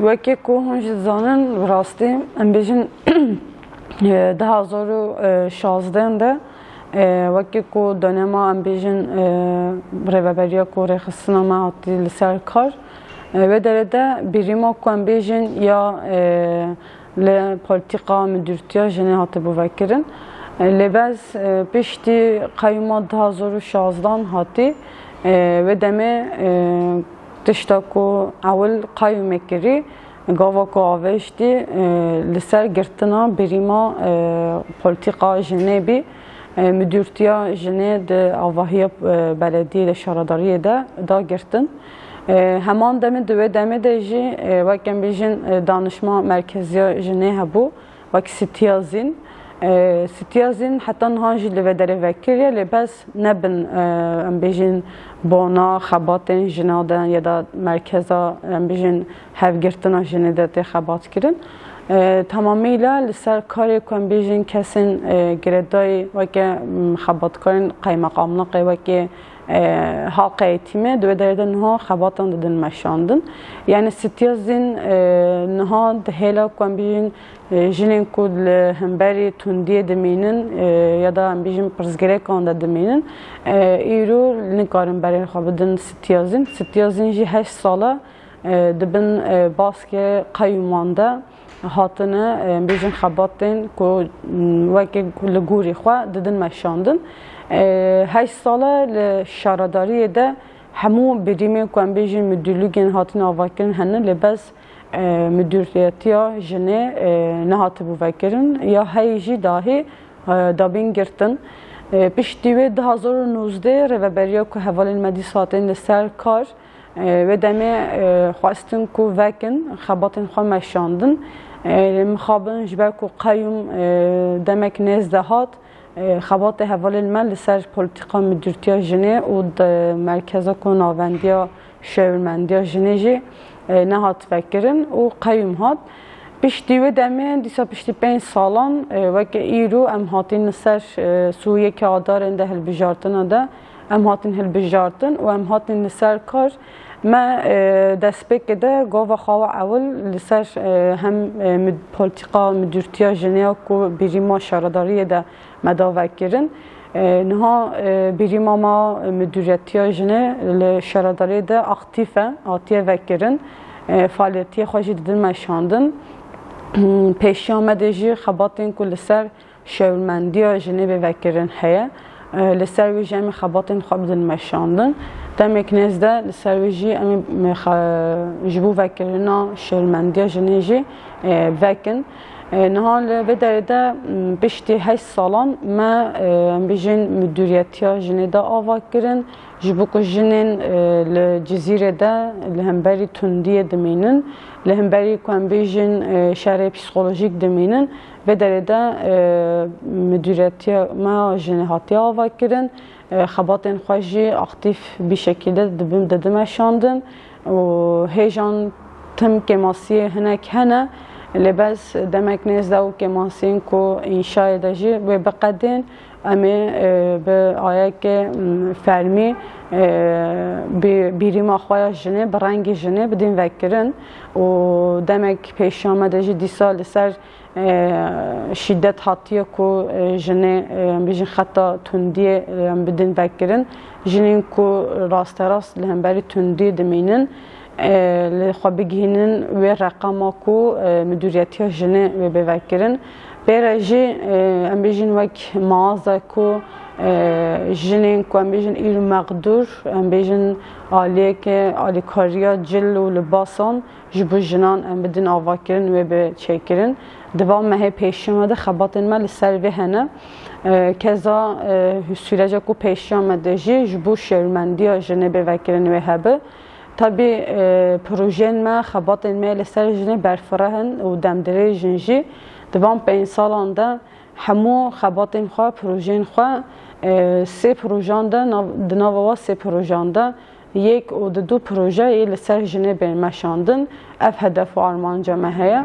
Weke ku hûn jî dizanin bi rastî em bêjin di hezar û şazdeyan de weke ku donema em bêjin rêveberiya ku rêxistina me hatî li ser kar wê derê de bîrîma ku em bêjin ya li polîtîka midûrtiya jinê hatibû vekirin. Lê bez piştî qeyûma di hezar û şazdan hatî wê demê Tişta ku ewil qayûmek kirî, gava ku avêştî li ser girtina birîma polîtîka jinê bî, Midûrtiya Jinê di avahiya belediyê de şaradariyê de da girtin. Heman demê di wê demê de jî wek em bêjin danişma merkeziya jinê hebû. Wek sitiyazîn, sitiyazîn heta niha jî li vê derê vekiriye lê bes ne bin em bêjin bona xebatên jina de ya da merkeza em bêjin hevgirtina jinê de tê xebatkirin. Tamamîla li ser karê ku em bêjin kesên girêdayî weke xebatkarên qeymeqamliqê wekê Halqa Yetîme di wê derê de niha xebatan didin meşandin. Yani sitiya zîn niha di hêla ku em bîjin jinên ku li hemberî tundiyê dimînin ya da em bîjin pirsgirêkan de dimînin îro nikarin berê xwe bidin sitiya zîn. Sitiya zîn jî heşt sal e dibin baskê qeyûman de. Hatine em bêjin xebatên ku weke li gorî xwe didin meşandin. Heşt sal e li şaredariyê de hemû birîmên ku em bêjin midûrlûgên hatine avakirin hene lê bez midûriyetiya jinê nehatibû vekirin ya heyî jî dahê dabîn girtin. Piştî wê du hezar û nozdeh rêveberiya ku hevalên me dîsa tên li ser kar, Wê demê xwestin ku vekin, xebatên xwe me şandin. Lê mixabin ji ber ku qeyûm demek nêz de hat, xebatê hevalên me li ser polîtîka Midûrtiya Jinê û di merkeza ku navendiya Şêwirmendiya Jinê jî nehat vekirin û qeyûm hat. Piştî wê demê, dîsa piştî pênc salan weke îro em hatîn li ser sû yekê adarên de hilbijartina de, Em hatin hilbijartin û em hatin li ser kar. Me e, destpêkê de gava xwe we ewil li ser e, hem e, polîtîqa midûrtiya jinê ya ku bîrîma şaredariyê de me da vekirin. Niha bîrîma me midûretiya jinê li şaredariyê de aktîf e, hatiye vekirin. Faaliyetiyê xwe jî didin meşandin. Pêşiya me dê jî xebatên ku li ser Şêwirmendiya jinê bê vekirin heye. Li ser wê jî em ê xebatên xwe bidin meşandin. Demek nêz de li ser wê jî em ê ji bo vekirina şêwirmendiya jinê jî vekin. Niha li vê derê de piştî heşt salan me em bijîn Midûriyetiya Jinê de ava kirin ji bo ku jinên li Cizîrê de li hemberî tundiyê dimînin, li hemberî ku em bêjin şerê psîkolojîk dimînin Vê derê de Midûretiya me a jinê hatiye avakirin, xebatên xwe jî aktîf bî şekîlde dide meşandin û hêjan tim kêmasiyê hinek hene lê bez demek nêzde û kêmasiyên ku înşayê de jî wê biqedên Em ê bi ayekê fermî bîrîma xwe ya jinê bi rengê jinê bidîn vekirin û demek pêşiya me de jî dîsa li ser şîdet hatiye ku jinê em bêjin xeta tundiyê em bidîn vekirin. Jinên ku rasterast li hemberî tundiyê dimînin li xwe bigihînin wê reqama ku Midûriyetiya Jinê wê bê vekirin. Pê re jî em bêjin wek maaze ku jinên ku em bêjin îro meqdûr em bêjin aliyeke alîkariya cil û libasan ji bo jinan em bidin avakirin wê bi çêkirin. Di van mehê pêşiya me de xebatên me li ser vê hene. Keza sûreca ku pêşiya me de jî ji bo şêwirmendiya jinê bê vekirin wê hebe. Tabî projeyên me, xebatên me li ser jinê berfireh in û demdirêj in jî. Di van pênc salan de hemû xebatên xwe, projeyên xwe sê projeyan de di nava wan sê projeyan de yek û di du proje yê li ser jinê bên meşandin. Ev hedef û armanca me heye.